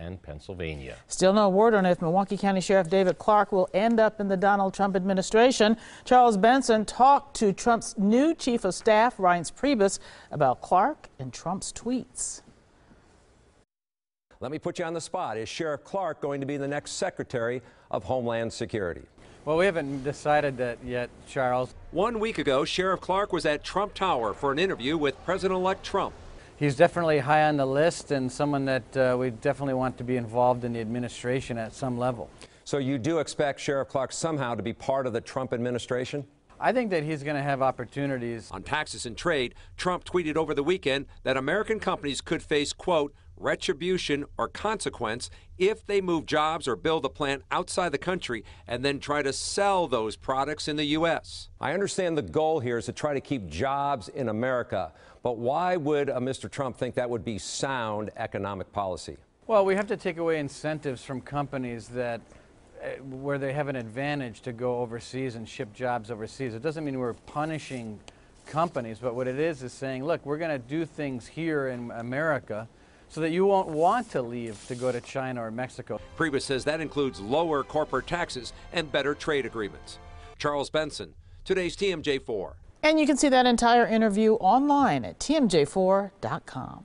and Pennsylvania. Still no word on if Milwaukee County Sheriff David Clarke will end up in the Donald Trump administration. Charles Benson talked to Trump's new chief of staff, Reince Priebus, about Clarke and Trump's tweets. Let me put you on the spot. Is Sheriff Clarke going to be the next Secretary of Homeland Security? Well, we haven't decided that yet, Charles. One week ago, Sheriff Clarke was at Trump Tower for an interview with President elect Trump. He's definitely high on the list and someone that uh, we definitely want to be involved in the administration at some level. So you do expect Sheriff Clarke somehow to be part of the Trump administration? I think that he's going to have opportunities. On taxes and trade, Trump tweeted over the weekend that American companies could face, quote, retribution or consequence if they move jobs or build a plant outside the country and then try to sell those products in the U.S. I understand the goal here is to try to keep jobs in America, but why would uh, Mr. Trump think that would be sound economic policy? Well, we have to take away incentives from companies that uh, where they have an advantage to go overseas and ship jobs overseas. It doesn't mean we're punishing companies, but what it is is saying, look, we're going to do things here in America so that you won't want to leave to go to China or Mexico. Priebus says that includes lower corporate taxes and better trade agreements. Charles Benson, today's TMJ4. And you can see that entire interview online at tmj4.com.